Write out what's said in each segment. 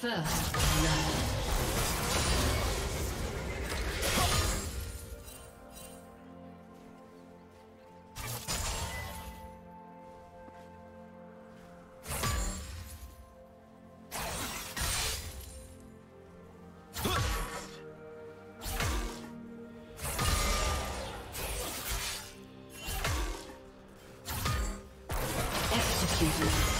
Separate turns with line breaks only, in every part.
First love. Executed.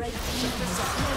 Red team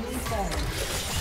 soon fall.